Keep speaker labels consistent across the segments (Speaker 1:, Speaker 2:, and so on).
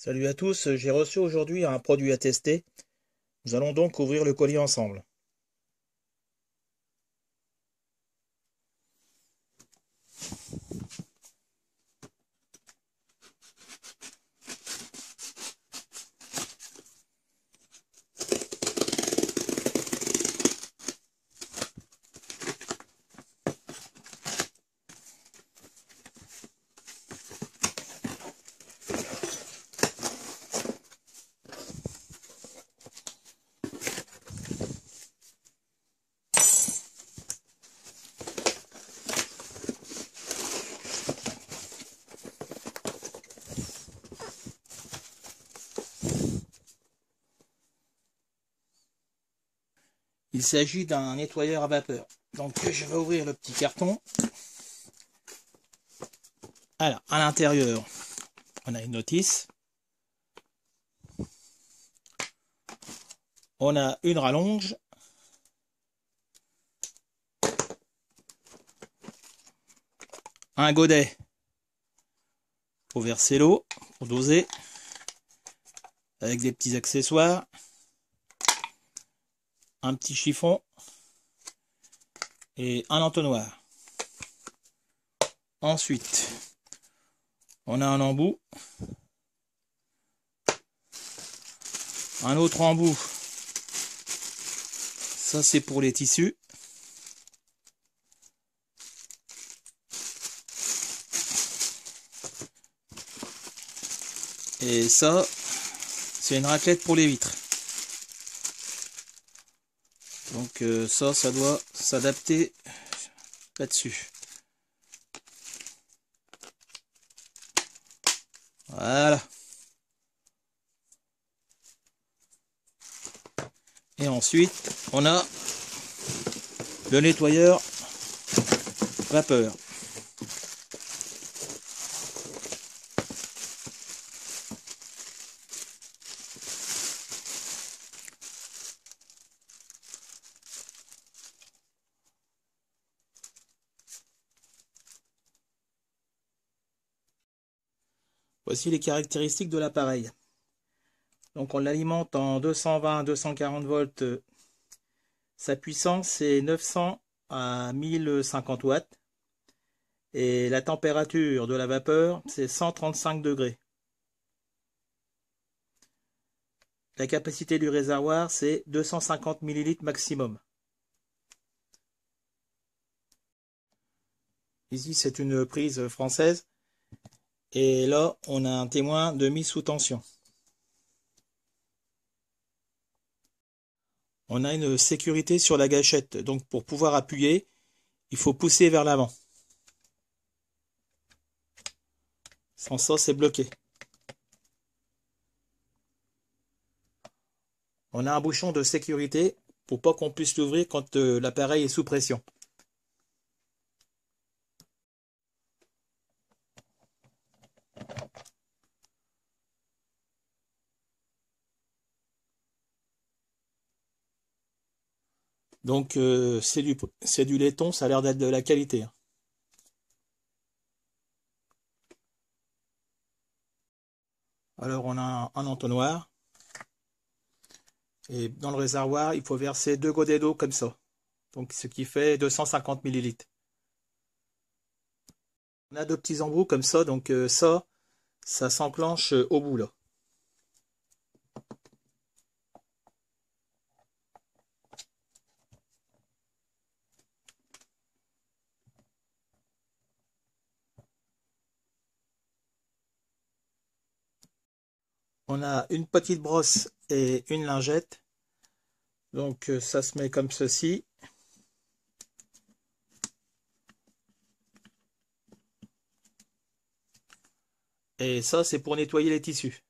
Speaker 1: Salut à tous, j'ai reçu aujourd'hui un produit à tester. Nous allons donc ouvrir le colis ensemble. Il s'agit d'un nettoyeur à vapeur. Donc je vais ouvrir le petit carton. Alors, à l'intérieur, on a une notice. On a une rallonge. Un godet pour verser l'eau, pour doser, avec des petits accessoires un petit chiffon et un entonnoir. Ensuite, on a un embout, un autre embout. Ça, c'est pour les tissus. Et ça, c'est une raclette pour les vitres. Donc euh, ça, ça doit s'adapter là-dessus. Voilà. Et ensuite, on a le nettoyeur vapeur. Voici les caractéristiques de l'appareil. Donc on l'alimente en 220-240 volts. Sa puissance est 900 à 1050 watts. Et la température de la vapeur, c'est 135 degrés. La capacité du réservoir, c'est 250 ml maximum. Ici, c'est une prise française. Et là, on a un témoin de mise sous tension. On a une sécurité sur la gâchette. Donc pour pouvoir appuyer, il faut pousser vers l'avant. Sans ça, c'est bloqué. On a un bouchon de sécurité pour pas qu'on puisse l'ouvrir quand euh, l'appareil est sous pression. Donc euh, c'est du, du laiton, ça a l'air d'être de la qualité. Hein. Alors on a un, entonnoir. Et dans le réservoir, il faut verser deux godets d'eau comme ça. Donc ce qui fait 250 ml. On a deux petits embouts comme ça, donc euh, ça, ça s'enclenche au bout là. On a une petite brosse et une lingette. Donc euh, ça se met comme ceci. Et ça, c'est pour nettoyer les tissus.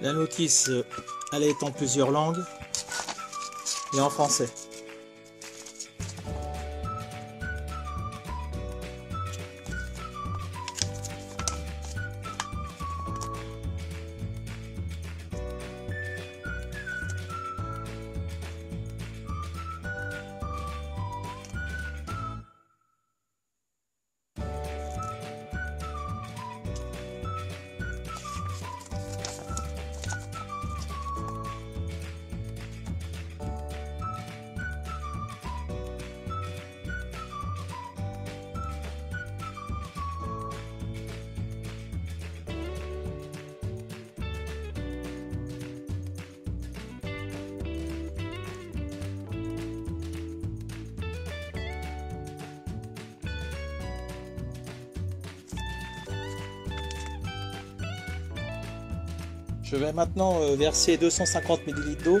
Speaker 1: La notice, euh, elle est en plusieurs langues et en français. Je vais maintenant euh, verser 250 ml d'eau,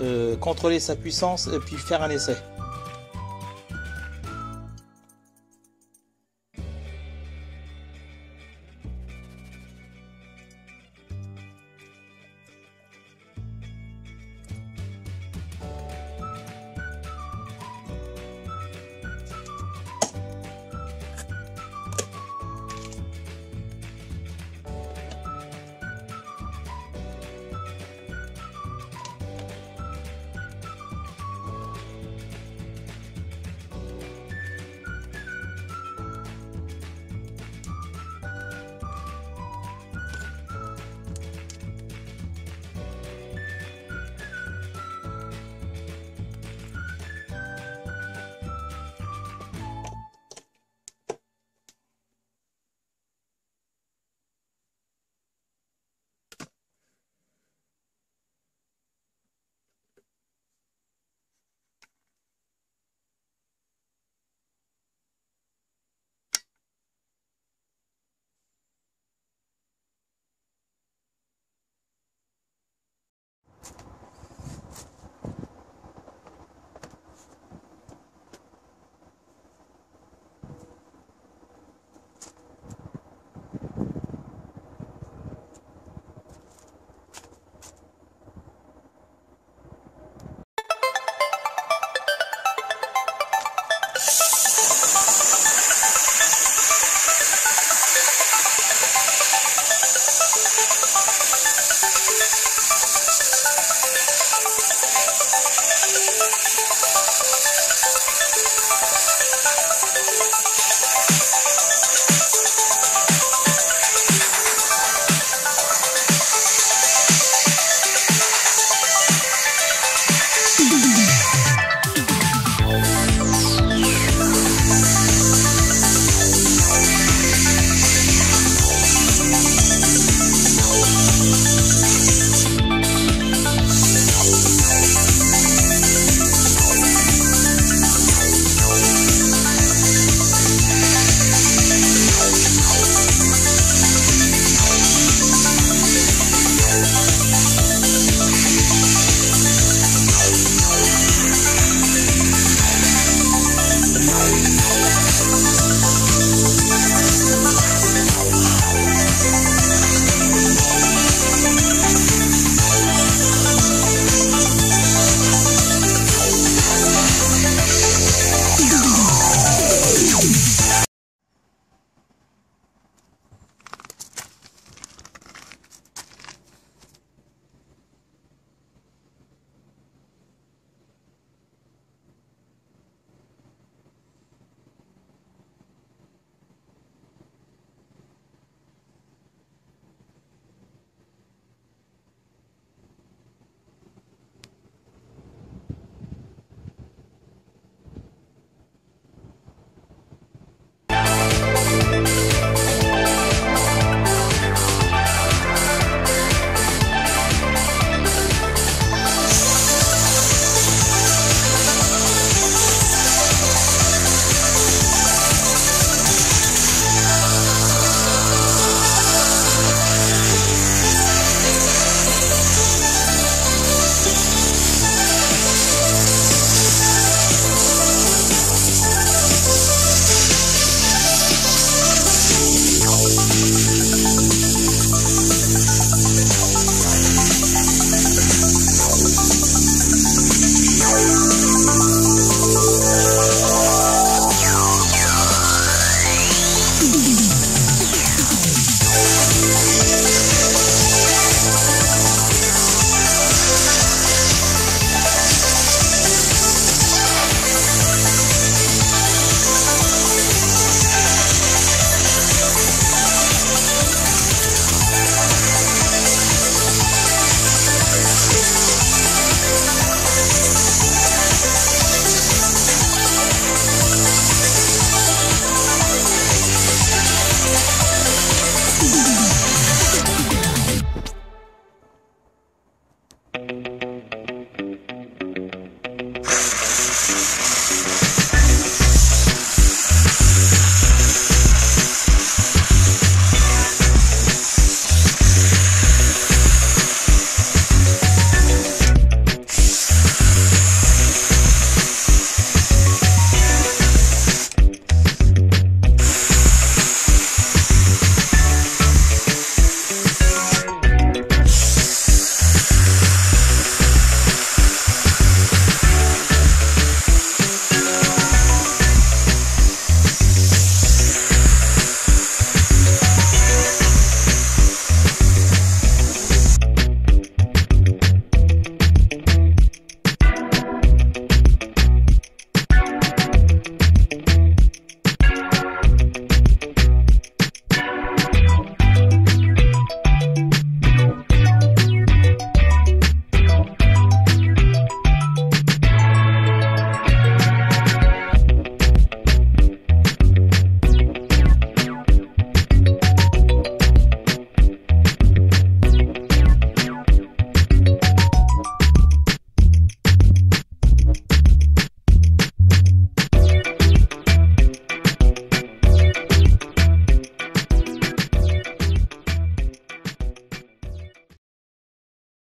Speaker 1: euh, contrôler sa puissance et puis faire un essai.